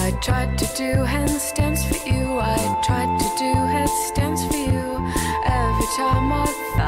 I tried to do handstands for you. I tried to do headstands for you. Every time I thought.